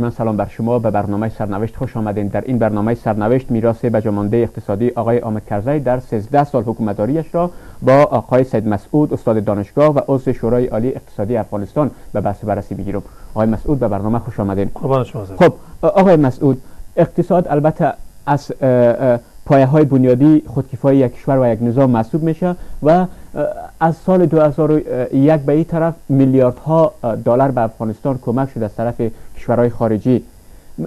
ارجمند سلام بر شما به برنامه سرنوشت خوش آمدین. در این برنامه سرنوشت میراث بجامانده اقتصادی آقای آمد کرزی در 13 سال حکومتداریش را با آقای سید مسعود استاد دانشگاه و عضو شورای عالی اقتصادی افغانستان به بحث بررسی می‌گیرم. آقای مسعود به برنامه خوش آمدین. قربان شما خب آقای مسعود اقتصاد البته از پایه های بنیادی خودکفایی یک کشور و یک نظام محسوب میشه و از سال 2001 به این طرف میلیاردها دلار به افغانستان کمک شده از طرف کشورهای خارجی.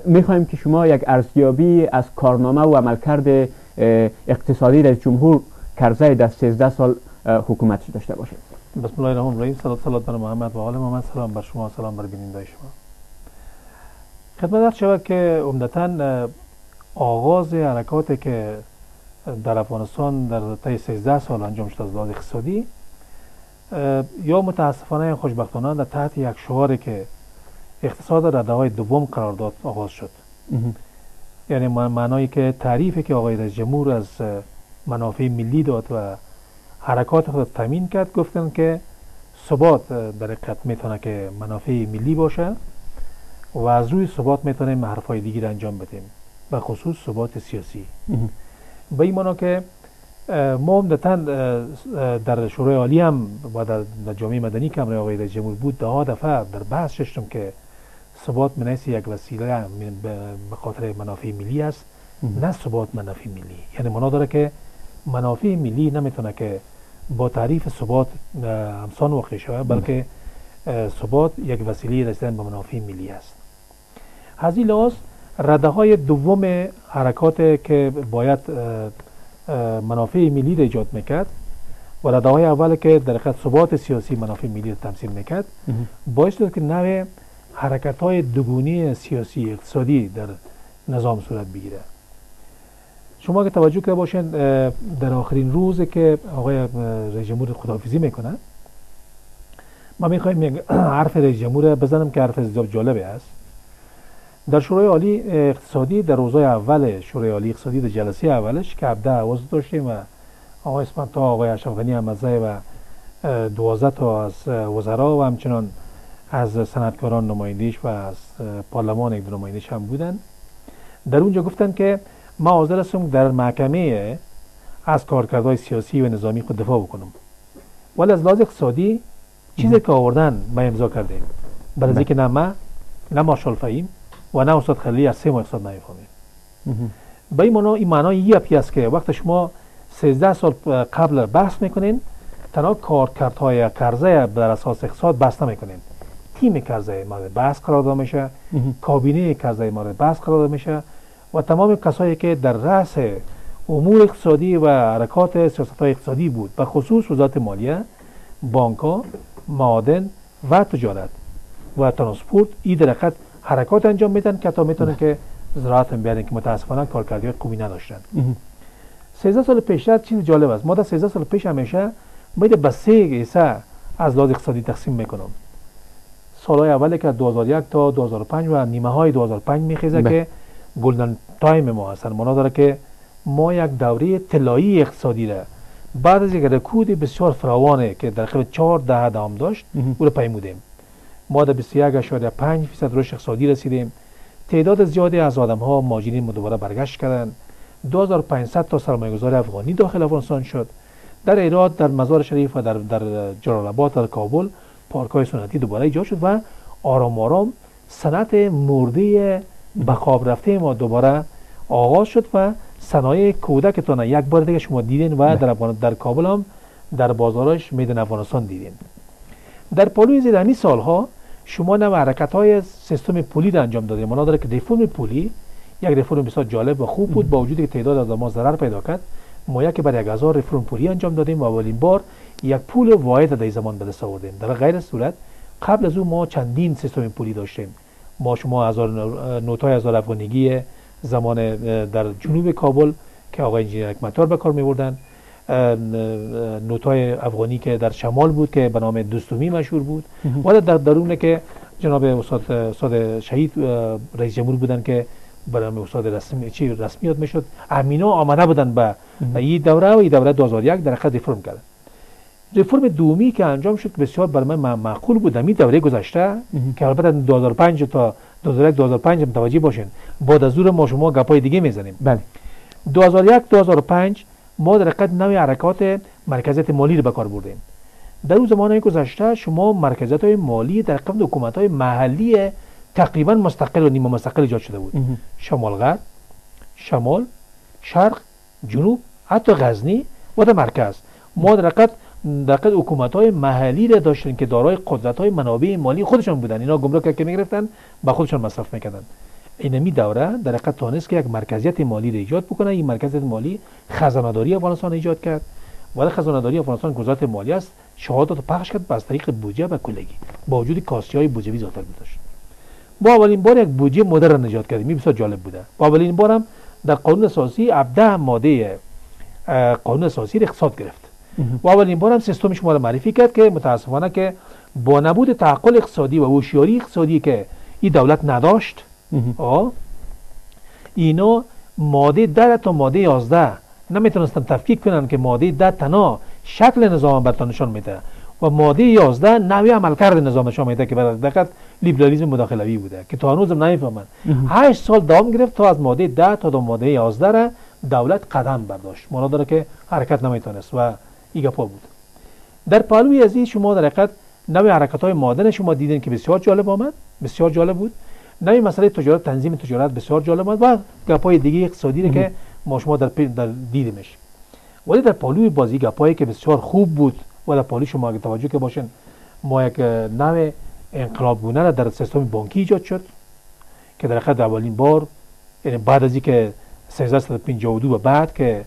می‌خواهیم که شما یک ارزیابی از کارنامه و عملکرد اقتصادی رئیس جمهور کرزی در 13 سال حکومتش داشته باشید بسم الله الرحمن الرحیم صلوات صلوات بر محمد و آل محمد. سلام بر شما سلام بر بیننده شما. خدمت شود که عمدتا آغاز حرکاتی که در افغانستان در طی 13 سال انجام شد از لحاظ اقتصادی یا متاسفانه خوشبختانه در تحت یک شعاری که اقتصاد رده های دوم قرار داد آغاز شد. یعنی معنایی که تعریفی که آقای رئیس جمهور از منافع ملی داد و حرکات خود تامین کرد گفتن که ثبات در حقیقت می‌تونه که منافع ملی باشه و از روی ثبات می‌تونیم حرفای دیگر انجام بدیم به خصوص ثبات سیاسی. به این معنا که ما عمدتا در شورای عالی هم و در جامعه مدنی که امر آقای جمهور بود ده دفعه در بحث ششتم که ثبات منیس یک وسیله به خاطر منافع ملی است نه ثبات منافع ملی. یعنی منا داره که منافع ملی نمی‌تونه که با تعریف ثبات همسان واقع شود بلکه ثبات یک وسیله رسیدن به منافع ملی است. از این لحاظ رده های دوم حرکات که باید منافع ملی را ایجاد می‌کرد و رده های اول که در حقیقت ثبات سیاسی منافع ملی را تمثیل می‌کرد باعث شد که نوع حرکت های دوگونی سیاسی اقتصادی در نظام صورت بگیره. شما که توجه کرده باشین در آخرین روز که آقای رئیس جمهور خداحافظی می‌کنه ما می‌خوایم یک حرف رئیس جمهور بزنم که حرف زیاد جالبه است. در شورای عالی اقتصادی در روزهای اول شورای عالی اقتصادی در جلسه اولش که 17 عضو داشتیم و آقای اسمانتا آقای اشرف غنی و دوازده تا از وزرا و همچنان از صنعتکاران نمایندیش و از پارلمان یک نمایندیش هم بودن. در اونجا گفتن که ما حاضر هستم در محکمه از کارکردهای سیاسی و نظامی خود دفاع بکنم. ولی از لحاظ اقتصادی چیزی که آوردن ما امضا کردیم. برای اینکه نه ما نه فهیم. و نه استاد خلیلی از سه ماه اقتصاد نمی‌فهمیم به این معنا این معنای یه است که وقت شما 13 سال قبل بحث می‌کنین تنها کارکردهای کرزه در اساس اقتصاد بحث نمی‌کنین. تیم کرزه مورد بحث قرار داده میشه کابینه کرزه مورد بحث قرار داده میشه و تمام کسایی که در رأس امور اقتصادی و حرکات سیاست های اقتصادی بود به خصوص وزارت مالیه بانک ها معادن و تجارت و ترانسپورت این درقت حرکات انجام میدن که تا می‌تونن که زراعت هم بیارن که متاسفانه کارکردی خوبی نداشتن. 13 سال پیش چیز جالب است. ما در 13 سال پیش همیشه میده به سه حصه از لحاظ اقتصادی تقسیم می‌کنم. سالهای اول که 2001 تا 2005 و نیمه های 2005 میخیزه که golden time ما هستن. مانا داره که ما یک دوره طلایی اقتصادی را بعد از یک رکود بسیار فراوانه که در قبل 4 دهه دوام داشت او را پیمودیم. ما در 21.5 فیصد رشد اقتصادی رسیدیم. تعداد زیادی از آدم ها ماجرین دوباره برگشت کردند. 2500 تا سرمایه گذار افغانی داخل افغانستان شد. در ایراد در مزار شریف و در, در جلال در کابل پارک های سنتی دوباره ایجاد شد و آرام آرام صنعت مرده به خواب رفته ما دوباره آغاز شد و صنایع کودکتان یک بار دیگه شما دیدین و در, در کابل هم در بازارش میدان افغانستان دیدین. در پالوی زیدانی سالها شما نم حرکت های سیستم پولی را انجام دادیم مانا داره که ریفورم پولی یک ریفورم بسیار جالب و خوب بود. با وجودی که تعداد از ما ضرر پیدا کرد ما یک بر یک هزار ریفورم پولی انجام دادیم و اولین بار یک پول واحد در زمان به دست آوردیم. در غیر صورت قبل از او ما چندین سیستم پولی داشتیم. ما شما هزار نوتای هزار افغانیگی زمان در جنوب کابل که آقای انجینیر حکمتار به کار می‌بردند. نوتای افغانی که در شمال بود که به نام دوستومی مشهور بود. و در درون که جناب استاد استاد شهید رئیس جمهور بودن که به نام استاد رسمی چی رسمیات می‌شد. امینا آمده بودن به این دوره و این دوره 2001 در حقیقت ریفرم کرد ریفرم دومی که انجام شد بسیار بر من معقول بود. می دوره گذشته که البته 2005 تا 2001 2005 متوجه باشین. بعد از ما شما گپای دیگه می‌زنیم. بله. 2001 2005 ما در حقیقت نوع حرکات مرکزیت مالی رو به کار بردیم. در اون زمان گذشته شما مرکزیت های مالی در حقیقت حکومت های محلی تقریبا مستقل و نیمه مستقل ایجاد شده بود. شمال غرب شمال شرق جنوب حتی غزنی و در مرکز. ما در حقیقت در حکومت های محلی را داشتن که دارای قدرت های منابع مالی خودشان بودن. اینا گمرک که می‌گرفتن با خودشان مصرف می‌کردن. اینمی دوره در حقیقت تانست که یک مرکزیت مالی را ایجاد بکنه. این مرکزیت مالی خزانه‌داری افغانستان ایجاد کرد. و خزانه‌داری افغانستان گذارت مالی است. شهادت پخش کرد از طریق بودجه و کلگی. با وجود کاستی های بودجه ذاتر داشت با اولین بار یک بودجه مدرن نجات کردیم. این بسیار جالب بوده. با اولین بار هم در قانون اساسی 17 ماده قانون اساسی اقتصاد گرفت. و اولین بار هم سیستمش ما معرفی کرد که متاسفانه که با نبود تعقل اقتصادی و هوشیاری اقتصادی که این دولت نداشت اینا ماده ده تا ماده 11 نمی‌تونستن تفکیک کنن که ماده ده تنها شکل نظام برتان نشان میده و ماده 11 نوی عملکرد نظام نشان میده که برای دقت لیبرالیسم مداخلوی بوده که تا هنوز نمی‌فهمن. 8 سال دوام گرفت تا از ماده 10 تا ماده 11 را دولت قدم برداشت. مانا داره که حرکت نمی‌تونست و این گپا بود. در پالوی از شما در حقیقت نوع حرکت های مادن شما دیدین که بسیار جالب آمد؟ بسیار جالب بود. نوع مسئله تجارت تنظیم تجارت بسیار جالب آمد و گپای دیگه اقتصادی که ما شما در, در دیدیمش. ولی در پالوی بازی گپایی که بسیار خوب بود و در پالوی شما اگه توجه که باشین ما یک نوع انقلاب گونه در سیستم بانکی ایجاد شد که در حقیقت اولین بار یعنی بعد از اینکه 1352 و بعد که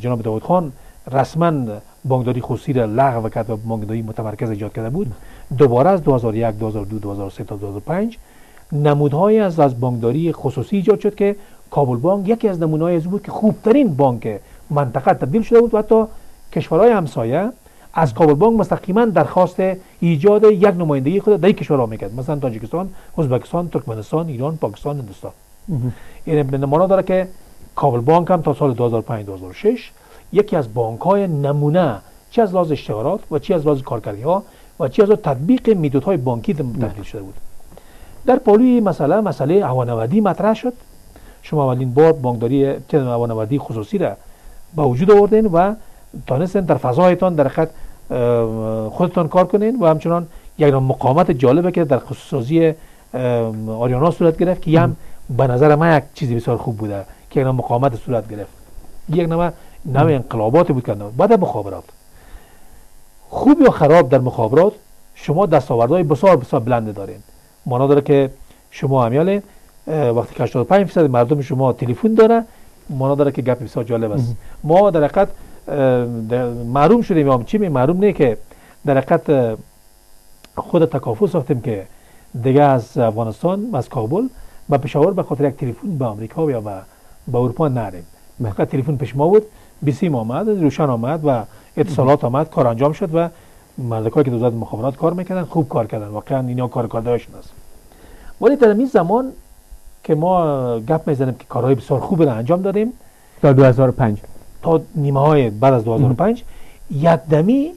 جناب داود خان رسما بانکداری خصوصی را لغو کرد و بانکداری متمرکز ایجاد کرده بود دوباره از 2001 2002 2003 تا 2005 نمودهایی از از بانکداری خصوصی ایجاد شد که کابل بانک یکی از نمونه‌های از بود که خوبترین بانک منطقه تبدیل شده بود و حتی کشورهای همسایه از کابل بانک مستقیما درخواست ایجاد یک نمایندگی خود در این کشورها می‌کرد. مثلا تاجیکستان ازبکستان ترکمنستان ایران پاکستان هندوستان. این به نمونه داره که کابل بانک هم تا سال 2005 2006 یکی از بانک های نمونه چه از لحاظ اشتغالات و چه از لحاظ کارکردی ها و چه از تطبیق میدودهای بانکی تبدیل شده بود. در پالوی مسئله مسئله هوانوردی مطرح شد. شما اولین بار بانکداری هوانوردی خصوصی را با وجود آوردین و تانستین در فضایتان در خط خودتان کار کنین و همچنان یک مقامت جالبه که در خصوصی آریانا صورت گرفت که هم به نظر من یک چیزی بسیار خوب بوده که یک مقامت صورت گرفت. یک نوع نوع انقلابات بود کنده بعد مخابرات. خوب یا خراب در مخابرات شما دستاوردهای بسیار بسیار بلند دارین. مانا داره که شما همیاله وقتی که 85 درصد مردم شما تلفن داره مانا داره که گپ بسیار جالب است. ما در حقیقت معلوم شدیم یا چی؟ معلوم نه که در حقیقت خود تکافل ساختیم که دیگه از افغانستان از کابل به پشاور به خاطر یک تلفن به آمریکا یا به اروپا نریم. فقط تلفن پیش ما بود. بیسیم آمد روشن آمد و اتصالات آمد کار انجام شد و مردکایی که دوزد مخابرات کار می‌کردن خوب کار کردن. واقعا اینا کار کردهشون است. ولی در این زمان که ما گپ می‌زنیم که کارهای بسیار خوب را انجام دادیم تا 2005 تا نیمه های بعد از 2005 یک دمی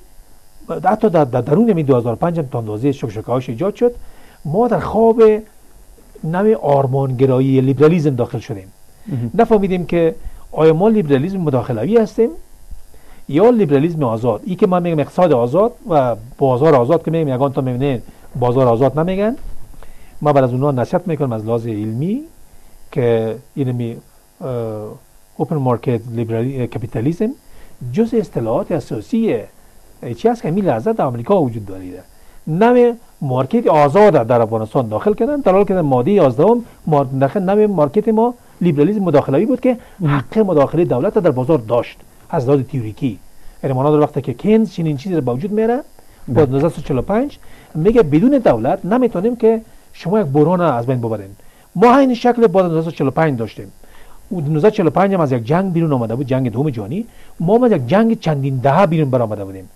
حتی در درون می 2005 هم تا اندازه شکشکهاش ایجاد شد. ما در خواب نوع آرمانگرایی لیبرالیزم داخل شدیم. نفهمیدیم که آیا ما لیبرالیزم مداخلوی هستیم؟ یا لیبرالیزم آزاد ای که من میگم اقتصاد آزاد و بازار آزاد که میگم یگان تا می‌بینه بازار آزاد نمیگن. ما بر از اونها نصیحت می‌کنم از لحاظ علمی که اینمی open market لیبرالی کپیتالیزم جز اصطلاحات اساسی چی هست که همین لحظه در آمریکا وجود داریده نوع market آزاد در افغانستان داخل کردن حالی که ماده 11 داخل نوع market ما لیبرالیسم مداخله‌ای بود که حق مداخله دولت در بازار داشت. از لحاظ تئوریکی. یعنی در وقتی که کینز چنین چیزی رو با وجود میاره با 1945 میگه بدون دولت نمی‌تونیم که شما یک بحران از بین ببرین. ما این شکل با 1945 داشتیم. 1945 هم از یک جنگ بیرون آمده بود جنگ دوم جهانی. ما از یک جنگ چندین دهه بیرون برآمده بودیم.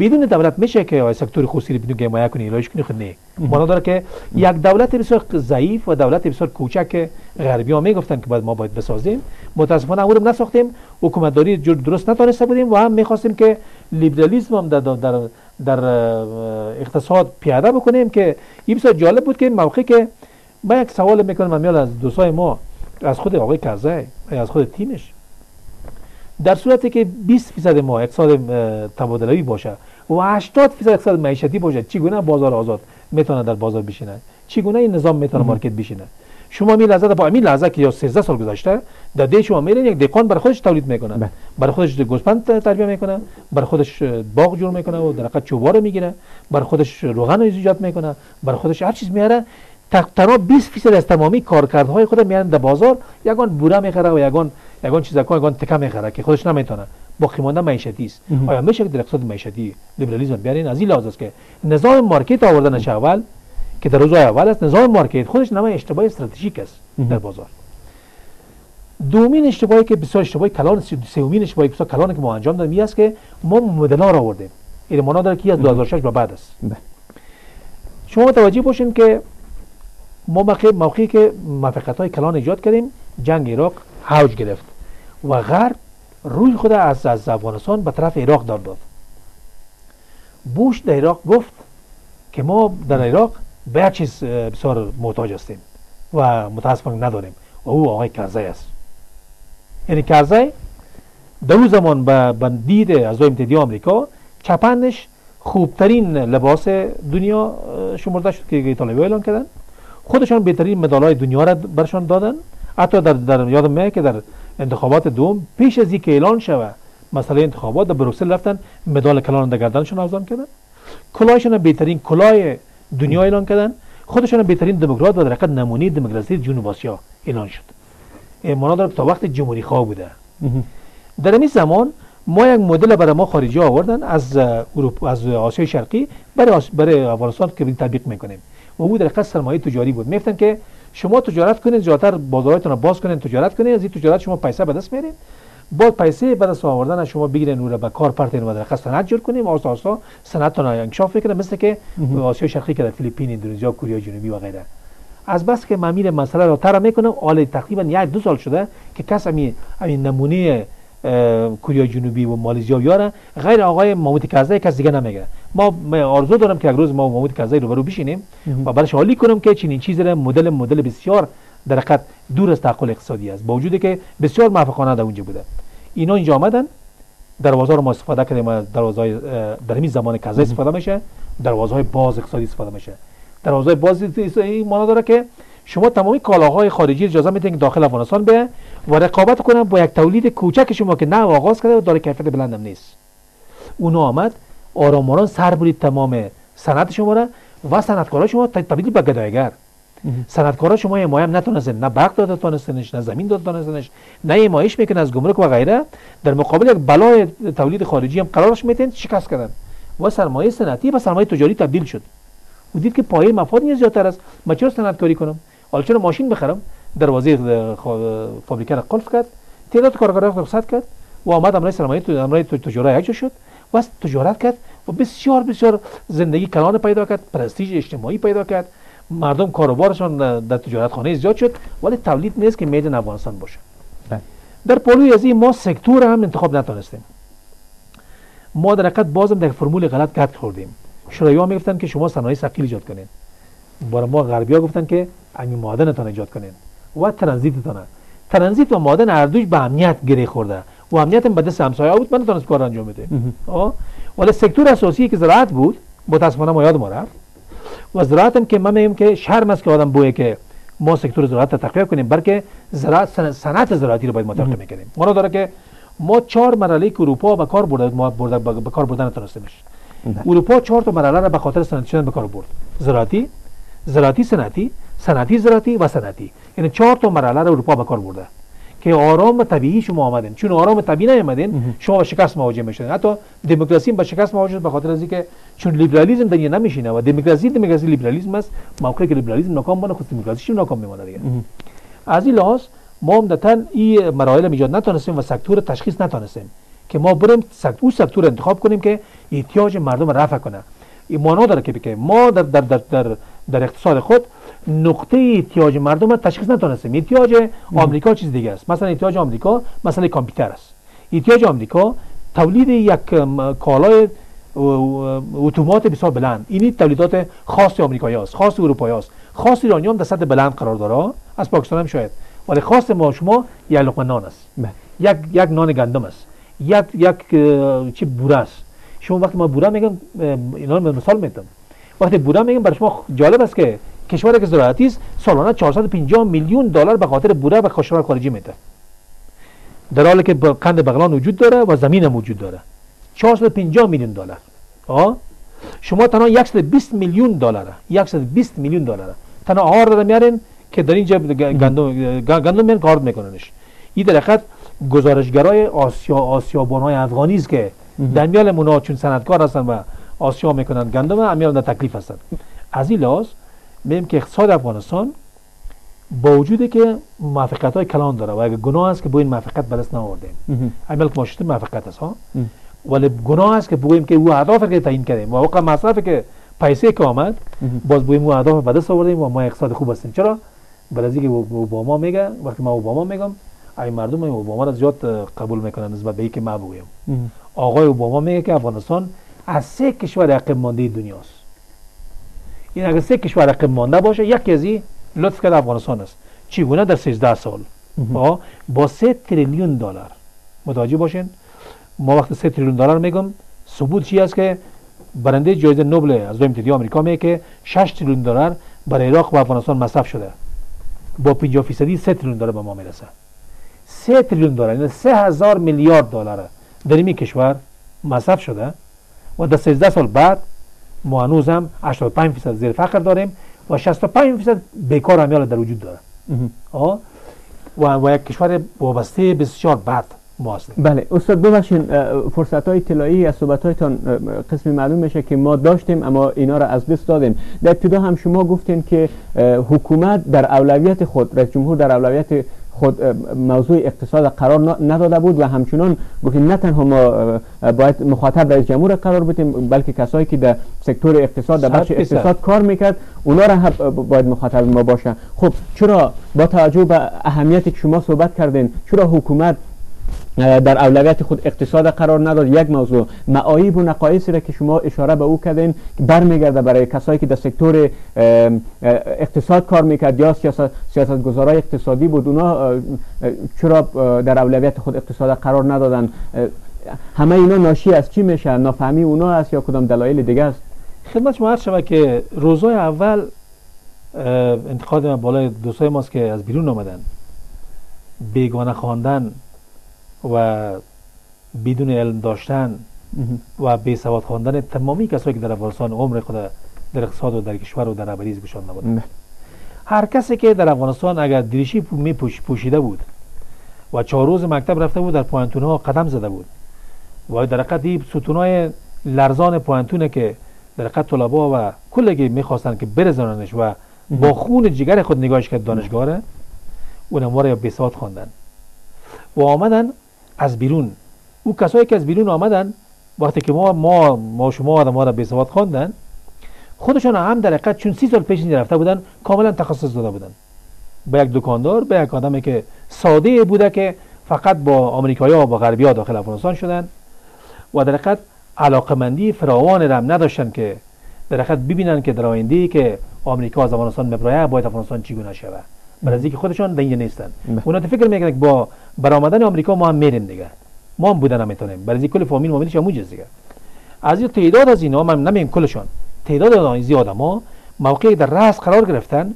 بدون دولت میشه که سکتور خصوصی رو بدون حمایت کنی ایرایش کنی خود نه. معنا داره که یک دولت بسیار ضعیف و دولت بسیار کوچک غربی ها می‌گفتن که باید ما باید بسازیم. متاسفانه اونم نساختیم. حکومتداری درست نتونسته بودیم و هم می‌خواستیم که لیبرالیسم هم در, در, در اقتصاد پیاده بکنیم که این بسیار جالب بود که موقعی که من یک سوال می‌کنم من از دوستای ما از خود آقای کرزی از خود تیمش. در صورتی که 20 فیصد ما اقتصاد تبادلوی باشه و 80 فیصد اقتصاد معیشتی باشه چگونه بازار آزاد می‌تونه در بازار بشینه چگونه این نظام می‌تونه مارکت بشینه شما می لحظه با همین لحظه که یا 13 سال گذشته در ده شما میرین یک دهقان برای خودش تولید می‌کنه. بله. برای خودش گوسفند تربیت می‌کنه برای خودش باغ جور می‌کنه و درخت چوبار می‌گیره برای خودش روغن ایجاد می‌کنه برای خودش هر چیز میاره. تنها 20 فیصد از تمامی کارکردهای خود میارن در بازار. یگان بوره می‌خره و یگان یگان چیزا یگان تکه می‌خره که خودش نمی‌تونه. باقی مانده معیشتی است. آیا میشه در اقتصاد معیشتی لیبرالیسم بیارین؟ از این لحاظ است که نظام مارکت آوردن اول که در روزهای اول است نظام مارکت خودش نمای اشتباه استراتژیک است در بازار. دومین اشتباهی که بسیار اشتباهی کلان سومین اشتباهی بسیار کلان که ما انجام دادیم است که ما مدل را آوردیم. این معنا داره که از 2006 به بعد است. بله. شما متوجه باشین که ما موقعی که موفقیت های کلان ایجاد کردیم جنگ عراق حوج گرفت و غرب روی خود از از افغانستان به طرف عراق دار داد. بوش در عراق گفت که ما در عراق به یک چیز بسیار محتاج هستیم و متاسفانه نداریم. و او آقای کرزی است. یعنی کرزی در زمان به دید از امتدی آمریکا چپندش خوبترین لباس دنیا شمرده شد که طالبی اعلان کردن. خودشان بهترین مدال های دنیا را برشان دادن. حتی در, در یادم میاد که در انتخابات دوم پیش از اینکه اعلان شود مسئله انتخابات در بروکسل رفتن مدال کلان در گردنشون آویزان کردن. کلاهشان بهترین کلاه دنیا اعلان کردن. خودشان بهترین دموکرات و در حقیقت نمونه دموکراسی جنوب آسیا اعلان شد. مانا داره تا وقت جمهوری خواه بوده. در این زمان ما یک مدل برای ما خارجی آوردن از اروپا از آسیای شرقی برای برای افغانستان که تطبیق می‌کنیم. و او در سرمایه تجاری بود. میفتن که شما تجارت کنید زیادتر بازارتون رو باز کنید تجارت کنید از این تجارت شما پیسه به دست میارید با پیسه به دست آوردن شما بگیرین او رو به کار پرتین و در صنعت جور کنیم آسا آسا صنعتتون انکشاف بکنه مثل که آسیا شرقی که در فیلیپین اندونزیا کره جنوبی و غیره. از بس که من میره مسئله رو تر می‌کنم حالا تقریبا یک دو سال شده که کس همین نمونه کره جنوبی و مالزیا یاره غیر آقای محمود کرزی کس دیگه نمیگه. ما آرزو دارم که یک روز ما محمود کرزی رو برو بشینیم و برش حالی کنم که چنین چیزی را مدل مدل بسیار در حقیقت دور از تعقل اقتصادی است. با وجودی که بسیار موفقانه در اونجا بوده. اینا اینجا آمدن دروازه رو ما استفاده کردیم دروازه در همین زمان کرزی استفاده میشه دروازه های باز اقتصادی استفاده میشه. دروازه باز این معنا داره که شما تمامی کالاهای خارجی اجازه میدین که داخل افغانستان به و رقابت کنن با یک تولید کوچک شما که نه آغاز کرده و داره کیفیت بلندم نیست. اونو آمد آرام آرام سر برید تمام صنعت شما را و صنعتکارا شما تبدیل به گدایگر. صنعتکارا شما حمایه نتونستن نه برق داده تونستنش نه زمین داده تونستنش نه حمایش می‌کنن از گمرک و غیره. در مقابل یک بلای تولید خارجی هم قرارش میتین شکست کردن. و سرمایه صنعتی و سرمایه تجاری تبدیل شد. و دید که پایه مفاد نیز زیادتر است. من چرا صنعتکاری کنم؟ حالا چرا ماشین بخرم؟ دروازه فابریکه را قلف کرد تعداد کارگران رخصت کرد و آمد امرای سرمایه امرای تجارت یک شد و تجارت کرد و بسیار بسیار زندگی کلان پیدا کرد پرستیژ اجتماعی پیدا کرد. مردم کاروبارشان در تجارت خانه زیاد شد ولی تولید نیست که میدن افغانستان باشه. بله. در پالوی از این ما سکتور هم انتخاب نتونستیم. ما در حقیقت بازم در فرمول غلط گرد خوردیم. شورایی ها می‌گفتن که شما صنایع ثقیل ایجاد کنید برای ما غربی ها گفتن که همین معدنتان ایجاد کنید و ترانزیتتان. ترانزیت و معدن اردوش به امنیت گره خورده. و امنیت به دست همسایه بود. من نتونست کار انجام بده. ولی سکتور اساسی که زراعت بود متاسفانه ما یاد ما رفت و زراعت هم که من میگم که شرم است که آدم بوє که ما سکتور زراعت را تقویت کنیم بلکه زراعت صنعت زراعتی رو باید ما تقویت می‌کنیم. ما داره که ما چهار مرحله که اروپا به کار برده ما برده به کار بردن تونستیمش اروپا چهار تا مرحله را به خاطر صنعتی شدن به کار برد. زراعتی زراعتی صنعتی صنعتی زراعتی و صنعتی. یعنی چهار تا مرحله را اروپا به کار برده. که آرام طبیعی شما آمدین. چون آرام طبیعی نیامدین شما با شکست مواجه میشین حتی دموکراسی با شکست مواجه به خاطر از اینکه چون لیبرالیسم در نمیشینه و دموکراسی دموکراسی لیبرالیسم است. موقعی که لیبرالیسم ناکام بشه خود دموکراسی ناکام میمونه دیگه. از این لحاظ ما عمدتا این مراحل ایجاد نتونستیم و سکتور تشخیص نتونستیم که ما بریم سکتور او سکتور انتخاب کنیم که احتیاج مردم رفع کنه. این معنا داره که ما در در در در, در اقتصاد خود نقطه احتیاج مردم را تشخیص نتونستیم احتیاج آمریکا چیز دیگه است. مثلا احتیاج آمریکا مثلا کامپیوتر است. احتیاج آمریکا تولید یک کالای اتومات بسیار بلند. این تولیدات خاص آمریکایی است خاص اروپایی است خاص ایرانی هم در سطح بلند قرار داره. از پاکستان هم شاید. ولی خاص ما شما یک لقمه نان است. بله. یک یک نان گندم است. یک یک چی بوره است. شما وقتی ما بوره میگم اینا مثال می‌تونم وقتی بوره میگم برای شما جالب است که کشور که زراعتی است سالانه 450 میلیون دلار به خاطر بوره و کشور خارجی میده. در حالی که قند بغلان وجود داره و زمین هم وجود داره. 450 میلیون دلار. آه شما تنها 120 میلیون دلاره. 120 میلیون دلاره. تنها آهار داره میارین که در اینجا گندم گندم میان کار میکننش این در گزارشگرای آسیا های افغانی است که در میال مونا چون صنعتکار هستن و آسیا می‌کنن گندم امیال در تکلیف هستن. از این لحاظ میگم که اقتصاد افغانستان با وجودی که موفقیت های کلان داره و اگر گناه است که با این موفقیت به دست نآوردیم امیال که ما موفقیت است ها؟ ولی گناه است که بگوییم که او اهداف که تعیین کردیم و وقت مصرف که پیسه که آمد باز بگوییم او اهداف به دست آوردیم و ما اقتصاد خوب هستیم. چرا؟ برای اینکه اوباما میگه وقتی ما اوباما میگم ای مردم اوباما را زیاد قبول می‌کنن نسبت به اینکه ما بگویم. آقای اوباما میگه که افغانستان از سه کشور عقب مانده دنیاست. این اگر سه کشور عقب مانده باشه یکی از این لطف کرده افغانستان است. چگونه؟ در 13 سال. با با 3 تریلیون دلار. متوجه باشین؟ ما وقت 3 تریلیون دلار میگم ثبوت چی است که برنده جایزه نوبل از دوم اتحادیه آمریکا میگه که 6 تریلیون دلار برای عراق و افغانستان مصرف شده. با 50 فیصدی 3 تریلیون دلار به ما می‌رسه. 3 تریلیون دلار یعنی 3000 میلیارد دلار در این کشور مصرف شده و در 13 سال بعد ما هنوز هم 85 فیصد زیر فقر داریم و 65 فیصد بیکار امیال در وجود داره. و, و یک کشور وابسته بسیار بد ما هستیم. بله استاد ببخشید فرصت های اطلاعی از صحبت هایتان قسمی معلوم میشه که ما داشتیم اما اینا را از دست دادیم. در ابتدا هم شما گفتین که حکومت در اولویت خود رئیس جمهور در اولویت خود موضوع اقتصاد قرار نداده بود و همچنان گفتیم نه تنها ما باید مخاطب رئیس جمهور قرار بدیم بلکه کسایی که در سکتور اقتصاد در بخش اقتصاد کار می‌کرد اونا را هم باید مخاطب ما باشه. خب چرا با توجه به اهمیتی که شما صحبت کردین چرا حکومت در اولویت خود اقتصاد قرار نداد. یک موضوع معایب و نقایصی را که شما اشاره به او کردین برمیگرده برای کسایی که در سکتور اقتصاد کار می‌کرد یا سیاست سیاستگزارای اقتصادی بود اونا چرا در اولویت خود اقتصاد قرار ندادن؟ همه اینا ناشی از چی میشه؟ نافهمی اونا است یا کدام دلایل دیگه است؟ خدمت شما عرض شود که روزای اول انتقاد من بالای دوستای ماست که از بیرون آمدن. بیگانه خواندن و بدون علم داشتن و بی سواد خواندن تمامی کسایی که در افغانستان عمر خود در اقتصاد و در کشور و در عبریز گشان نبود. هر کسی که در افغانستان اگر دریشی می پوشیده بود و چهار روز مکتب رفته بود در پوانتون ها قدم زده بود. و در حقیقت ستون های لرزان پوانتونه که در حقیقت طلبا و کلگی می‌خواستن که برزاننش و با خون جگر خود نگاهش کرد دانشگاه اونم یا بیسواد خواندن. و آمدن از بیرون. او کسایی که از بیرون آمدن وقتی که ما ما ما شما آدم ما را به سواد خواندن خودشان هم در حقیقت چون سی سال پیش رفته بودن کاملا تخصص داده بودن. به یک دکاندار به یک آدمی که ساده بوده که فقط با آمریکایی و با غربی داخل افغانستان شدن و در حقیقت علاقمندی فراوان رم نداشتن که در حقیقت ببینن که در آینده که آمریکا از افغانستان مبرایه باید افغانستان چگونه شود. برای اینکه خودشان اینجا نیستن. بله. اونا فکر می‌کنن که با برآمدن آمریکا ما هم میریم دیگه. ما هم بودن نمی‌تونیم برای اینکه کل فامیل مومیلش هم دیگه. از این تعداد از اینا من نمیم کلشان تعداد از این آدما موقعی در رأس قرار گرفتن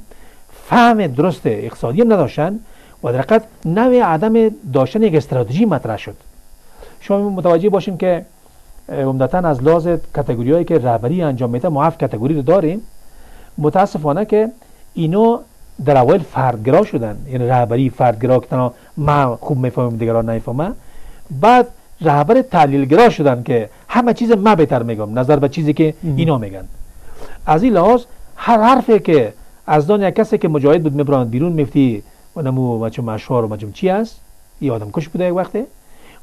فهم درست اقتصادی نداشتن و در حقیقت نوع عدم داشتن یک استراتژی مطرح شد. شما متوجه باشیم که عمدتا از لحاظ کاتگوریایی که رهبری انجام میده ما هفت کاتگوری رو داریم. متاسفانه که اینو در اول فردگرا شدن. یعنی رهبری فردگرا که تنها من خوب می‌فهمم دیگران نمی‌فهمم بعد رهبر تحلیلگرا شدن که همه چیز من بهتر میگم. نظر به چیزی که اینا میگن. از این لحاظ هر حرفی که از دان یک کسی که مجاهد بود می‌برند بیرون میفتی و نمو مچم اشعار و مچم چی است این آدم کش بوده یک وقته.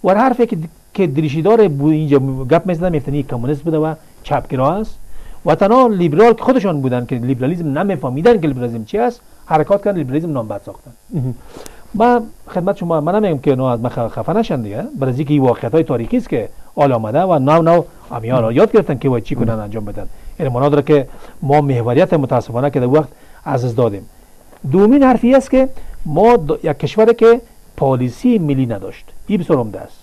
و هر حرفی که که دریشیدار بود اینجا گپ می‌زدن میفتنی کمونیست بوده و چپگرا است و تنها لیبرال که خودشان بودن که لیبرالیسم نمیفهمیدن که لیبرالیسم چی است حرکات کردن لیبرالیسم نام بد ساختن ما خدمت شما من نمیگم که از من خفه نشن دیگه. برای اینکه این واقعیت های تاریخی است که آل آمده و نو نو امیان یاد گرفتن که باید چی کنن انجام بدن. این یعنی داره که ما محوریت متاسفانه که در وقت از از دادیم. دومین حرفی است که ما یک کشور که پالیسی ملی نداشت. این بسیار عمده است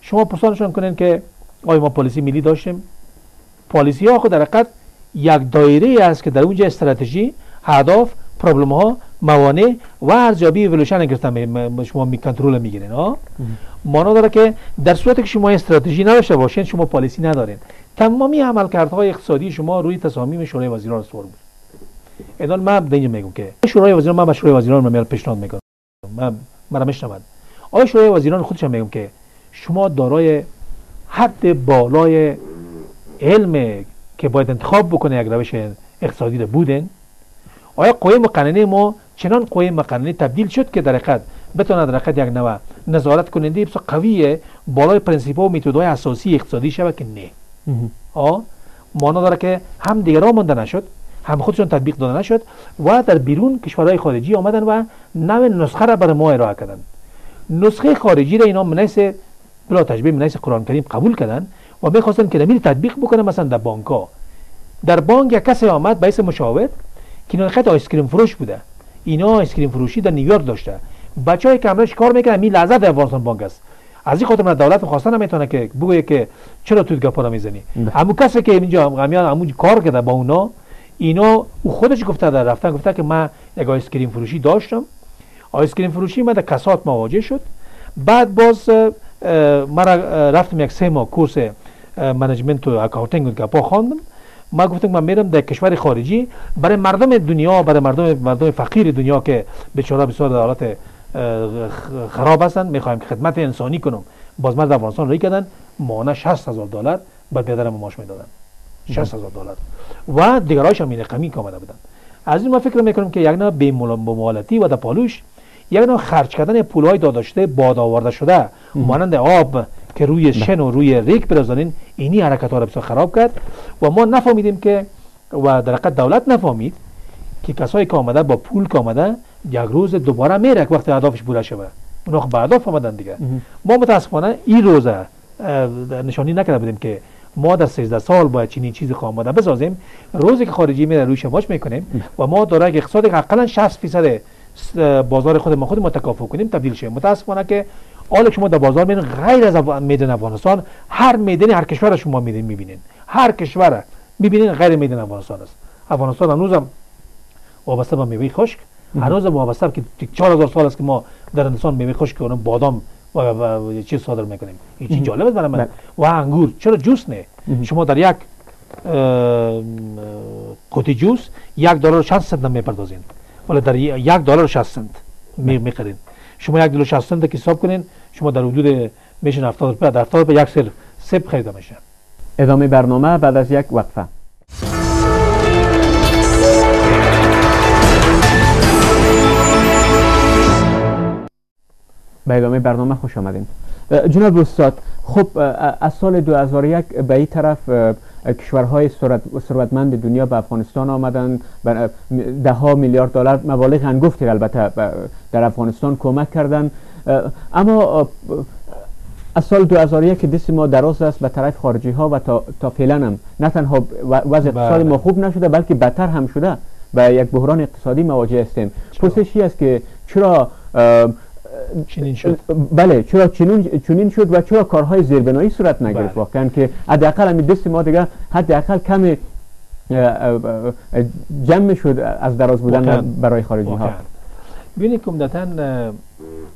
شما پرسانشان کنین که آیا ما پالیسی ملی داشتیم؟ پالیسی ها خود در حقیقت یک دایره است که در اونجا استراتژی هدف پرابلم ها موانع و ارزیابی اولوشن گرفتن شما می کنترل می‌گیرین ها؟ مانا داره که در صورتی که شما استراتژی نداشته باشین شما پالیسی ندارین. تمامی عملکردهای اقتصادی شما روی تصامیم شورای وزیران سوار بود. الان من به اینجا میگم که شورای وزیران من به شورای وزیران من پیشنهاد می‌کنم. من مرا میشنود آیا شورای وزیران خودشان میگم که شما دارای حد بالای علم که باید انتخاب بکنه یک روش اقتصادی رو بودن آیا قوه مقننه ما چنان قوه مقننه تبدیل شد که در حقیقت بتونه در حقیقت یک نوع نظارت کننده بسیار قویه بالای پرنسیپ و متدهای اساسی اقتصادی شود که نه. آه مانا داره که هم دیگران مانده نشد هم خودشون تطبیق داده نشد و در بیرون کشورهای خارجی آمدن و نوع نسخه را برای ما ارائه کردن. نسخه خارجی را اینا منحیث بلا تجربه منحیث قرآن کریم قبول کردن و می‌خواستن که نمیر تطبیق بکنه مثلا در بانک ها در بانک یک کسی آمد به مشاور که اینا خط ice cream فروش بوده. اینا ice cream فروشی در نیویورک داشته. بچهای که همراهش کار می‌کنن می در افغانستان بانک است. از این خاطر من دولت خواستن نمی‌تونه که بگه که چرا تو گپا می‌زنی؟ همو کسی که اینجا همیان همون کار کرده با اونا اینا او خودش گفته در رفتن گفته که من یک ice cream فروشی داشتم. ice cream فروشی من در کساد مواجه شد. بعد باز مرا رفتم یک سه ماه کورس management و accounting گپا خواندم. ما گفتم من میرم در کشور خارجی. برای مردم دنیا برای مردم مردم فقیر دنیا که بیچاره بسیار در حالت خراب هستن می‌خوایم که خدمت انسانی کنم. باز مرد افغانستان روی کردن مانه 60 هزار دلار بر پدرم ماش می‌دادن. 60 هزار دلار. و دیگرایش هم این رقمی که آمده بودن. از این ما فکر می‌کنم که یک نوع بیمالتی و در پالوش یک نوع خرج کردن پول های داداشته باد آورده شده مانند آب که روی شن و روی ریک برزانین اینی حرکت ها را بسیار خراب کرد و ما نفهمیدیم که و در حقیقت دولت نفهمید که کسایی که آمده با پول که آمده یک روز دوباره میره وقتی اهدافش پوره شده اونا خب بعد آمدن دیگه. ما متاسفانه این روزه نشانی نکرده بودیم که ما در 13 سال باید چنین چیزی آماده بسازیم روزی که خارجی میره روی شماش می‌کنیم و ما داره اقتصاد حداقل 60 درصد بازار خود ما خود ما تکافو کنیم تبدیل شیم متاسفانه که حالا شما در بازار میرین غیر از میدان افغانستان هر میدانی هر کشور شما میدین می‌بینین. هر کشور می‌بینین غیر میدان افغانستان است. افغانستان هنوزم وابسته به میوه خشک. هنوز وابسته که 4000 سال است که ما در هندوستان میوه خشک و بادام و چیز صادر می‌کنیم. این چیز جالب است برای من. و انگور. چرا جوس نه؟ شما در یک قوطی جوس یک دلار 60 سنت می‌پردازین. ولی در یک دلار 60 سنت می‌خرین. شما یک دلار 60 سنت که حساب کنین. شما در حدود میشن 70 روپیه در 70 روپیه یک سر سب خریده میشه. ادامه برنامه بعد از یک وقفه. به ادامه برنامه خوش آمدین جناب استاد خب از سال 2001 به این طرف کشورهای ثروتمند دنیا به افغانستان آمدن ده ها میلیارد دلار مبالغ انگفتی البته در افغانستان کمک کردن. اما از سال 2001 که دست ما دراز است به طرف خارجی ها و تا, تا فعلا هم نه تنها وضع اقتصاد ما خوب نشده بلکه بدتر هم شده به یک بحران اقتصادی مواجه هستیم. پرسشی است که چرا چنین شد؟ بله چرا چنین چنین شد و چرا کارهای زیربنایی صورت نگرفت؟ بله. واقعا که حداقل همین دست ما دیگه حداقل کم جمع شد از دراز بودن برای خارجی ها ببینید که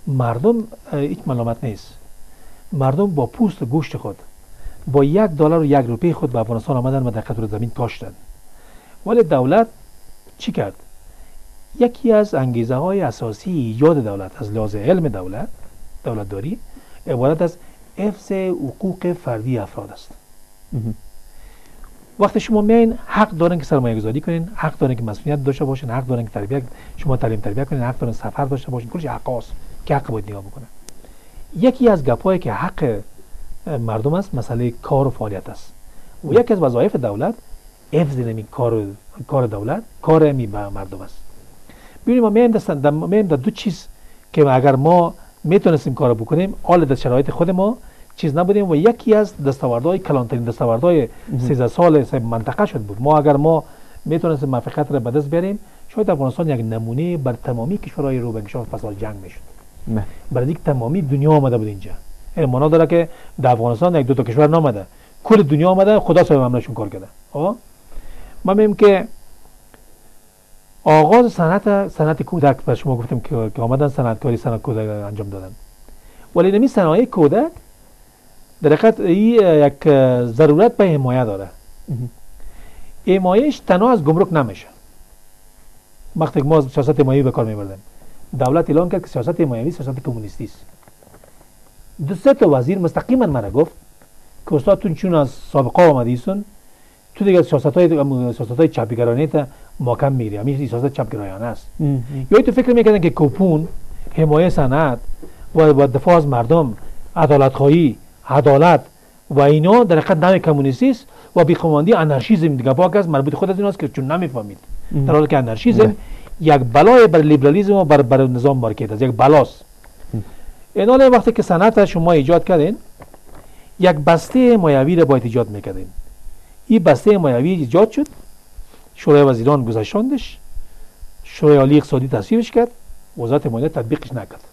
مردم هیچ ملامت نیست. مردم با پوست و گوشت خود با یک دلار و یک روپیه خود به افغانستان آمدن و در قطر زمین کاشتن. ولی دولت چی کرد؟ یکی از انگیزه های اساسی ایجاد دولت از لحاظ علم دولت دولت داری عبارت از حفظ حقوق فردی افراد است. وقتی شما میایین حق دارن که سرمایه گذاری کنین حق دارن که مسئولیت داشته باشین حق دارن که تربیت شما تعلیم تربیت کنین حق دارن سفر داشته باشین کلش حق که حق باید نگاه بکنه. یکی از گپایی که حق مردم است مسئله کار و فعالیت است. و یکی از وظایف دولت حفظ نمی کار کار دولت کار می مردم است. ببینیم ما میایم در میایم در دو چیز که اگر ما می‌تونستیم کار بکنیم حال در شرایط خود ما چیز نبودیم و یکی از دستاوردهای کلانترین دستاوردهای 13 سال منطقه شد بود. ما اگر ما می‌تونستیم موفقیت را به دست بیاریم شاید افغانستان یک نمونه بر تمامی کشورهای رو به انکشاف پس جنگ می‌شد. برای یک تمامی دنیا آمده بود اینجا. این معنا داره که در افغانستان یک دو تا کشور نامده. کل دنیا آمده خدا صاحب عملشون کار کرده. آه؟ ما میگم که آغاز صنعت صنعت کودک به شما گفتم که آمدن صنعتکاری صنعت کودک انجام دادن. ولی نمی صنایع کودک در حقیقت یک ضرورت به حمایه داره. حمایش تنها از گمرک نمیشه. وقتی ما سیاست حمایوی به کار میبردیم. دولت اعلان کرد که سیاست حمایوی سیاست کمونیستی است. دو سه تا وزیر مستقیما مرا گفت که استاد چون از سابقه آمدیسون تو دیگه سیاست های سیاست های چپگرانه تا محکم میری همین سیاست چپگرایانه است. یا تو فکر می‌کردن که کوپون حمایه صنعت و دفاع از مردم عدالت خواهی عدالت و اینا در حقیقت نام کمونیستی است و بیخوماندی انارشیزم دیگه. باک است مربوط خود از ایناست که چون نمی‌فهمید. در حالی که انارشیزم یک بلای بر لیبرالیسم و بر, بر نظام مارکت است. یک بلاست. این وقتی که صنعت شما ایجاد کردین یک بسته مایوی را باید ایجاد می‌کردین. این بسته مایوی ایجاد شد. شورای وزیران گذاشتاندش شورای عالی اقتصادی تصویبش کرد. وزارت مالیه تطبیقش نکرد.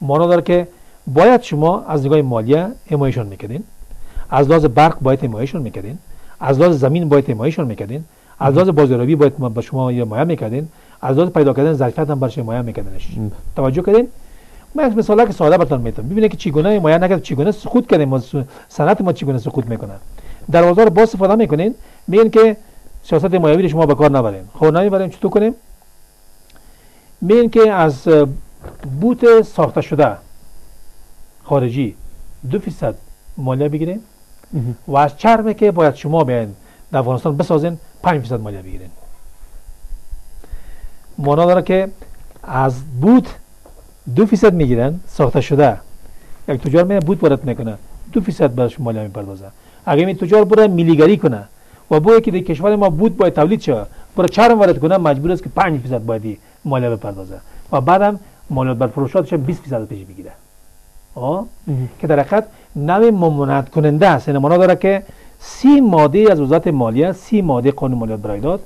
مانا داره که باید شما از نگاه مالیه حمایشان می‌کردین. از لحاظ برق باید حمایشان می‌کردین. از لحاظ زمین باید حمایشان می‌کردین. از لحاظ بازاریابی باید به شما حمایت می‌کردین. از لحاظ پیدا کردن ظرفیت هم برش حمایت میکردنش. توجه کردین؟ من یک مثالی که ساده براتون می‌تونم ببینید که چگونه حمایت نکرد چگونه سقوط کردیم. ما صنعت ما چگونه سقوط می‌کنه. در بازار باز استفاده می‌کنین. میگن که سیاست حمایوی شما به کار نبرین. خب نمی‌بریم چطور کنیم؟ میگن که از بوت ساخته شده خارجی دو فیصد مالیه بگیرین و از چرمه که باید شما بیاین در افغانستان بسازین 5 فیصد مالیه بگیرین. مانا داره که از بود دو فیصد می‌گیرن ساخته شده. یک تجار می بود وارد می‌کنه دو فیصد برش مالیه می‌پردازه. اگه می تجار بره میلیگری کنه. و بوی که در کشور ما بود باید تولید شه. برای چرم وارد کنه مجبور است که 5 فیصد باید مالیه بپردازه. و بعدم مالیات بر فروشاتش 20 فیصد پیش بگیره. که در حقیقت نوع ممانعت کننده است. یعنی داره که سی ماده از وزارت مالیه سی ماده قانون مالیات برای داد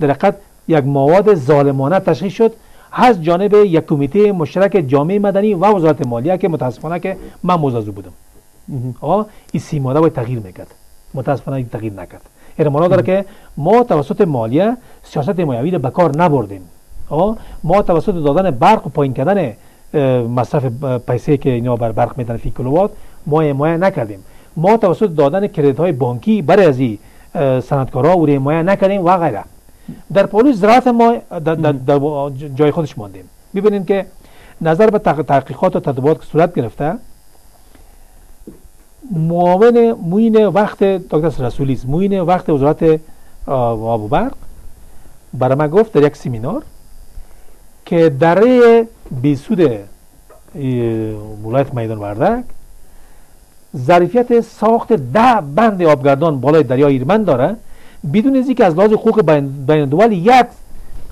در حقیقت یک مواد ظالمانه تشخیص شد. از جانب یک کمیته مشترک جامعه مدنی و وزارت مالیه که متاسفانه که من موضوع بودم. آه؟ این سی ماده باید تغییر می‌کرد. متاسفانه این تغییر نکرد. یعنی داره که ما توسط مالیه سیاست مایوی به کار نبردیم ما توسط دادن برق و پایین کردن مصرف پیسه که اینا بر برق میدن فی کیلووات ما حمایه نکردیم ما توسط دادن کردیت های بانکی برای از صنعتکارا او حمایه نکردیم و غیره در پولیس زراعت ما در, در, در جای خودش ماندیم ببینید که نظر به تحقیقات و تدبیرات که صورت گرفته معاون موین وقت دکتر رسولی است. موین وقت وزارت آب و برق. برای من گفت در یک سمینار که دره بیسود ولایت میدان وردک ظریفیت ساخت ده بند آبگردان بالای دریای ایرمن داره. بدون از که از لحاظ حقوق بین دول یک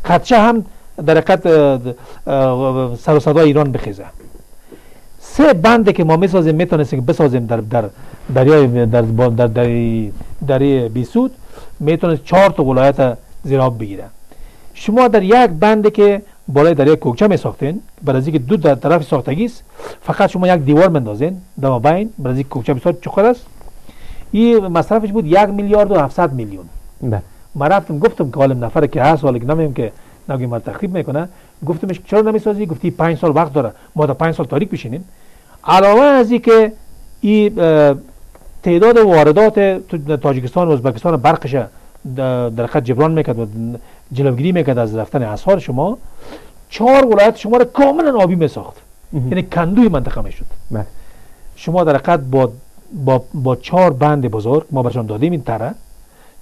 خدشه هم در حقیقت سر و صدا ایران بخیزه. سه بنده که ما می‌سازیم می‌تونستیم بسازیم در در دریای در در دریای دری بیسود می‌تونست چهار تا ولایت زیراب بگیره. شما در یک بنده که بالای دریای کوکچه می ساختین برای اینکه دو در طرف ساختگی است فقط شما یک دیوار مندازین در بین برای اینکه کوکچه بسیار چخور است. این مصرفش بود یک میلیارد و 700 میلیون. بله. ما رفتم گفتم که عالم نفر که هست حالا که نمیم که نگی ما تخریب می‌کنه گفتمش چرا نمی‌سازی؟ گفتی 5 سال وقت داره. ما تا 5 سال تاریک بشینیم. علاوه از اینکه این تعداد واردات تاجیکستان و ازبکستان برقش در خط جبران می‌کرد و جلوگیری می‌کرد از رفتن اسعار شما چهار ولایت شما را کاملا آبی میساخت. یعنی کندوی منطقه می‌شد. بله. شما در حقیقت با با با چهار بند بزرگ ما برشان دادیم این تره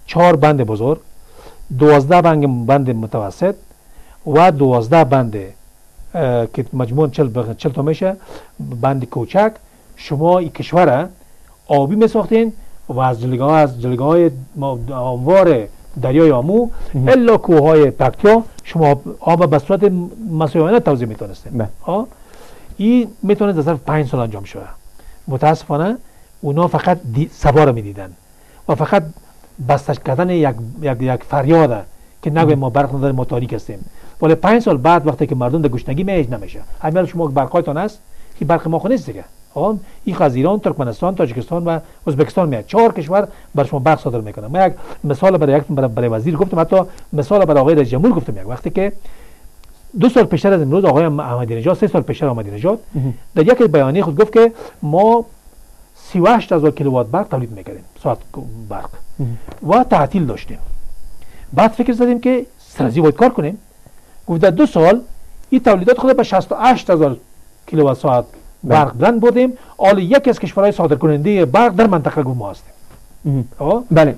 چهار بند بزرگ دوازده بند بند متوسط و دوازده بند که مجموع چل, چل تا میشه بند کوچک. شما این کشور آبی می ساختین و از جلگاه از جلگاه های آموار دریای آمو الا کوه های پکتیا شما آب به صورت مسایانه توضیح می‌تونستین. این می‌تونه در ظرف پنج سال انجام شده متاسفانه اونا فقط سوار می‌دیدن و فقط بستش کردن یک, یک, یک فریاده که نگویم ما برق نداریم ما تاریک هستیم. ولی پنج سال بعد وقتی که مردم در گشنگی میج نمیشه همین شما برقایتان هست که برق ما نیست دیگه. خب؟ این از ایران ترکمنستان تاجیکستان و ازبکستان میاد. چهار کشور بر شما برق صادر می‌کنه. من یک مثال برای یک برای وزیر گفتم حتی مثال برای آقای رئیس جمهور گفتم یک وقتی که دو سال پیشتر از امروز آقای احمدی نژاد سه سال پیشتر احمدی نژاد در یک بیانیه خود گفت که ما 38 هزار کیلووات برق تولید می‌کردیم. ساعت برق. و تعطیل داشتیم. بعد فکر زدیم که سرزی باید کار کنیم. گفت در دو سال این تولیدات خود به 68 هزار کیلووات ساعت بله. برق بلند بودیم. حالا یکی از کشورهای صادر کننده برق در منطقه ما هستیم. خب؟ بله.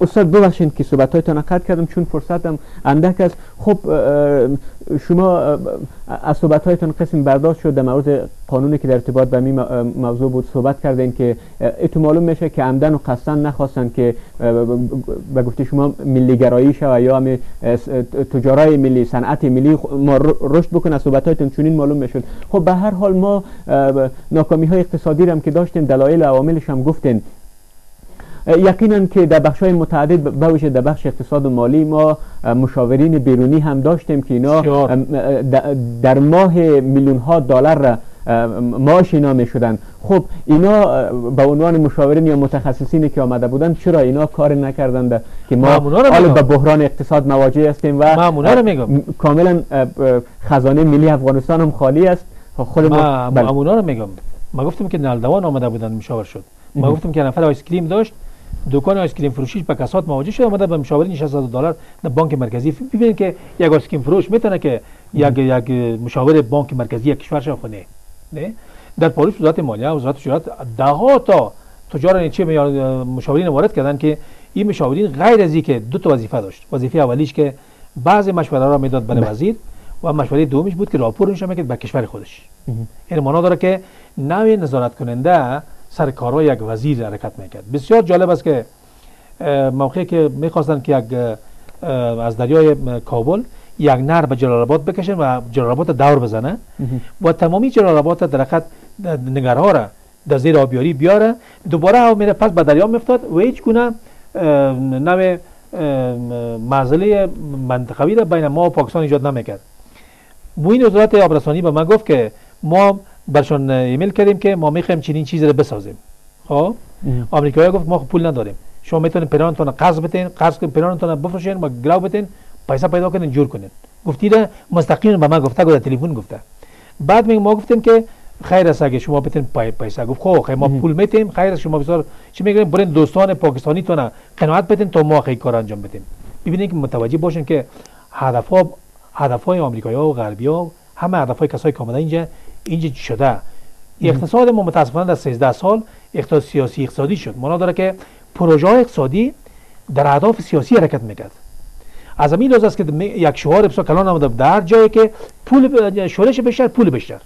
استاد ببخشید که صحبتایتان قطع کردم چون فرصتم اندک است. خب شما از صحبتهایتان قسم برداشت شد. در مورد قانونی که در ارتباط به این موضوع بود صحبت کردین که اتو معلوم میشه که عمدن و قصدن نخواستن که به گفته شما ملیگرایی شوه یا هم تجارای ملی صنعت ملی ما رشد بکنه. صحبتهایتان چونین معلوم می‌شد. خب به هر حال ما ناکامی های اقتصادی هم که داشتیم دلایل عواملش هم گفتین. یقینا که در بخش های متعدد بویژه در بخش اقتصاد و مالی ما مشاورین بیرونی هم داشتیم که اینا در ماه میلیون ها دلار را معاش اینا می شدن خب اینا به عنوان مشاورین یا متخصصینی که آمده بودن چرا اینا کار نکردند که ما حالا به بحران اقتصاد مواجه هستیم و کاملا خزانه ملی افغانستان هم خالی است. خود ما بله. رو میگم. ما گفتم که نلدوان آمده بودن مشاور شد. ما گفتم که نفر ice cream داشت. دکان ice cream فروشیش به کساد مواجه شده اومده به مشاوره 600 دلار در بانک مرکزی. ببینید که یک ice cream فروش می‌تونه که یک یک مشاور بانک مرکزی کشورش خونه. نه؟ در پاریس وزارت مالیه و وزارت تجارت ده ها تا تجار چه مشاورین وارد کردن که این مشاورین غیر از اینکه دو تا وظیفه داشت. وظیفه اولیش که بعضی مشوره را می‌داد برای وزیر و مشوره دومیش بود که راپور نشه می‌کرد به کشور خودش. این یعنی معنا داره که نوع نظارت کننده سر کارهای یک وزیر حرکت می‌کرد. بسیار جالب است که موقعی که می‌خواستن که یک از دریای کابل یک نر به جلال آباد بکشن و جلال آباد دور بزنه و تمامی جلال آباد در حقیقت نگرها را در زیر آبیاری بیاره دوباره او میره پس به دریا میفتاد و هیچ گونه نوع معزله منطقوی را بین ما و پاکستان ایجاد نمی‌کرد. این وزارت آبرسانی به من گفت که ما برشان ایمیل کردیم که ما می‌خوایم چنین چیزی رو بسازیم. خب؟ آمریکایی گفت ما پول نداریم. شما می‌تونید پلانتون قرض بدین قرض کنین پلانتون بفروشین و گراو بدین پیسه پیدا کنین جور کنین. گفتید مستقیم به من گفته گفته تلفن گفته. بعد ما گفتیم که خیر است اگه شما بتین پای پیسه. گفت خب ما پول میتیم خیر است شما بسیار چی میگن برین دوستان پاکستانی تون قناعت بدین تا ما خیلی کار انجام بدیم. ببینید که متوجه باشین که هدف ها هدف های آمریکایی ها و غربی ها همه هدف های کسایی که اینجا اینجا شده؟ اقتصاد ما متاسفانه در 13 سال اقتصاد سیاسی اقتصادی شد. مانا داره که پروژه اقتصادی در اهداف سیاسی حرکت می‌کرد. از همین لحاظ است که یک شعار بسیار کلان آمده در جایی که پول شورش بیشتر پول بیشتر.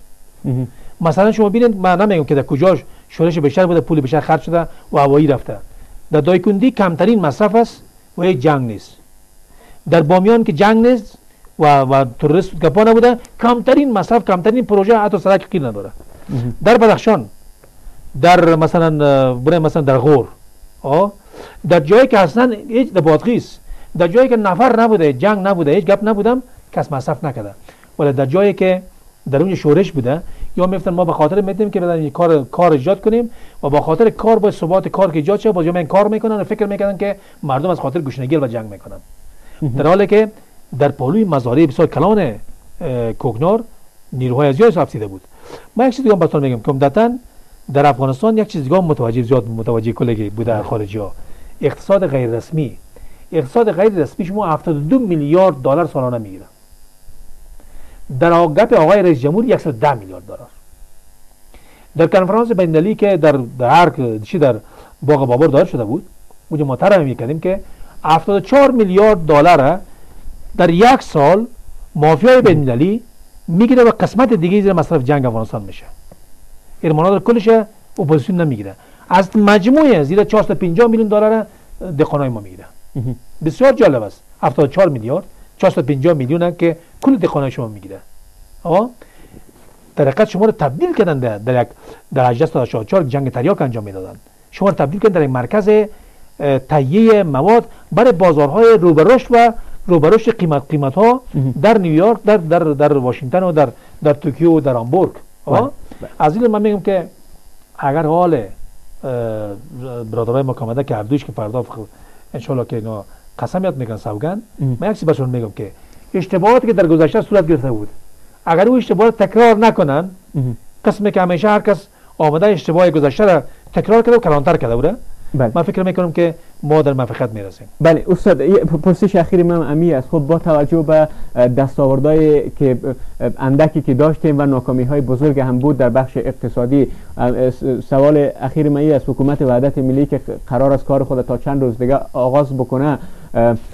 مثلا شما ببینید من نمیگم که در کجاش شورش بیشتر بوده پول بیشتر خرج شده و هوایی رفته. در دایکندی کمترین مصرف است و یک جنگ نیست. در بامیان که جنگ نیست و و تروریست گپا نبوده کمترین مصرف کمترین پروژه حتی سرک قیر نداره. در بدخشان در مثلا بره مثلا در غور در جایی که اصلا هیچ در بادغیس در جایی که نفر نبوده جنگ نبوده هیچ گپ نبودم کس مصرف نکرده. ولی در جایی که در اونجا شورش بوده یا میفتن ما به خاطر میدیم که بدن کار کار ایجاد کنیم و با خاطر کار با ثبات کار که ایجاد شه باز من کار می‌کنن و فکر می‌کنن که مردم از خاطر گوشنگی و جنگ می‌کنن. در حالی که در پالوی مزارع بسیار کلان کوکنار نیروهای زیاد افزیده بود. ما یک چیز دیگه بهتون میگم که عمدتا در افغانستان یک چیز دیگه متوجه زیاد متوجه کلگی بوده خارجی ها. اقتصاد غیر رسمی اقتصاد غیر رسمی شما 72 میلیارد دلار سالانه می‌گیره در گپ آقای رئیس جمهور 110 میلیارد دلار. در کنفرانس بین‌المللی که در در هر چی در باغ بابر دار شده بود اونجا ما طرح می‌کردیم که 74 میلیارد دلار در یک سال مافیای بین‌المللی می‌گیره و قسمت دیگه زیر مصرف جنگ افغانستان میشه. ارمانات کلش اپوزیسیون نمی‌گیره. از مجموعه زیر 450 میلیون دلار دهقانای ما می‌گیره. بسیار جالب است. 74 میلیارد 450 میلیون که کل دهقانای شما می‌گیره. در حقیقت شما رو تبدیل کردن در, در یک در 1884 جنگ تریاک انجام می‌دادن. شما رو تبدیل کردن در یک مرکز تهیه مواد برای بازارهای رو و روبروش قیمت قیمت ها در نیویورک در در در واشنگتن و در در توکیو و در آمبورگ. بله. از این من میگم که اگر حال برادرای ما کامده که عبدوش که فردا انشالله که اینا قسمیت میگن سوگن من یک بهشون میگم که اشتباهاتی که در گذشته صورت گرفته بود اگر او اشتباه تکرار نکنن قسمی که همیشه هر کس آمده اشتباه گذشته را تکرار کرده و کلانتر کرده بوده بله. من فکر می‌کنم که ما در موفقیت می‌رسیم. بله استاد پرسش اخیر من امی است. خب با توجه به دستاوردهای که اندکی که داشتیم و ناکامی های بزرگ هم بود در بخش اقتصادی سوال اخیر من از حکومت وحدت ملی که قرار است کار خود تا چند روز دیگه آغاز بکنه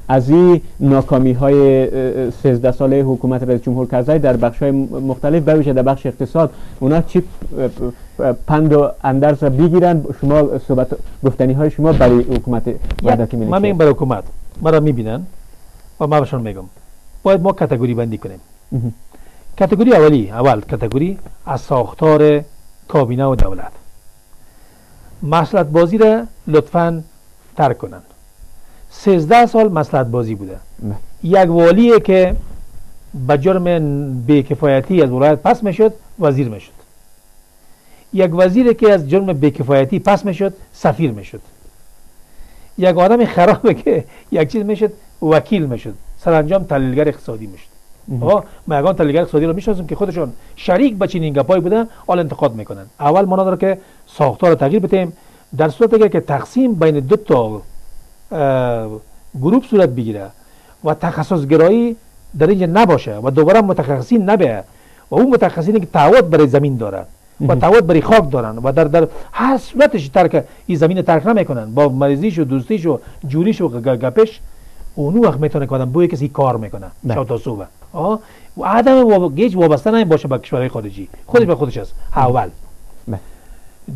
از این ناکامی های 13 ساله حکومت رئیس جمهور کرزی در بخش های مختلف به در بخش اقتصاد اونا چی پند و اندرز بگیرن شما صحبت گفتنی های شما برای حکومت وحدت ملی من میگم برای حکومت. مرا می‌بینن و ما بهشون میگم. باید ما کاتگوری بندی کنیم. کاتگوری اولی اول کاتگوری از ساختار کابینه و دولت. مسلط بازی را لطفا ترک کنند. 13 سال مسلط بازی بوده یک والیه که به جرم بیکفایتی از ولایت پس می‌شد وزیر می‌شد. یک وزیر که از جرم بیکفایتی پس می‌شد سفیر می‌شد. یک آدم خرابه که یک چیز می‌شد وکیل می‌شد. سرانجام تحلیلگر اقتصادی می‌شد. آقا ما یگان تحلیلگر اقتصادی رو می‌شناسیم که خودشون شریک به چنین گپای بودن حال انتقاد می‌کنن. اول ما داره که ساختار رو تغییر بدیم در صورت که تقسیم بین دو تا گروپ صورت بگیره و تخصص گرایی در اینجا نباشه و دوباره متخصصین نبه و اون متخصصینی که تعهد برای زمین دارن و تعهد برای خاک دارن و در در هر صورتش ترک این زمین ترک نمی‌کنن. با مریضیش و دوستیش و جوریش و گپش اونو وقت می‌تونه که آدم بوی کسی کار می‌کنه. شب تا صبح. و آدم و گیج وابسته نمی‌باشه به کشورهای خارجی. خودش به خودش است. اول.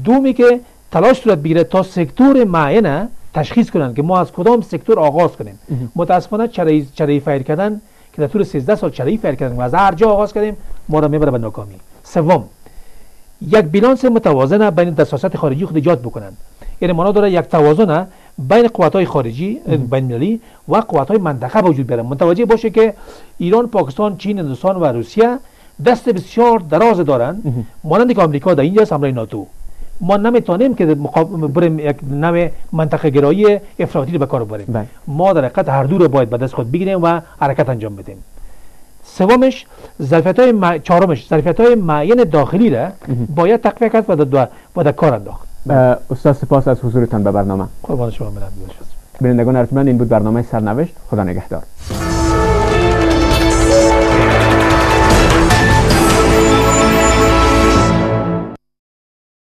دومی که تلاش صورت بگیره تا سکتور معینه تشخیص کنن که ما از کدام سکتور آغاز کنیم. متاسفانه چره‌ای چره‌ای فیر کردن که در طول 13 سال چره‌ای فیر کردن و از هر جا آغاز کردیم ما را می‌بره به ناکامی. سوم. یک بیلانس متوازن بین دستاست خارجی خود ایجاد بکنن یعنی معنا داره یک توازن بین های خارجی بین المللی و های منطقه وجود بیاره متوجه باشه که ایران پاکستان چین هندوستان و روسیه دست بسیار دراز دارن. مانند که آمریکا در اینجا حمله ناتو. ما نمی‌تونیم که بریم یک نوع منطقه گرایی افراطی به کار ببریم. بله. ما در حقیقت هر دو رو باید به دست خود بگیریم و حرکت انجام بدیم. سومش ظرفیت های چهارمش ظرفیت های معین داخلی را باید تقویه کرد و در, و کار انداخت. استاد سپاس از حضورتان به برنامه. قربان شما بینندگان ارجمند این بود برنامه سرنوشت. خدا نگهدار.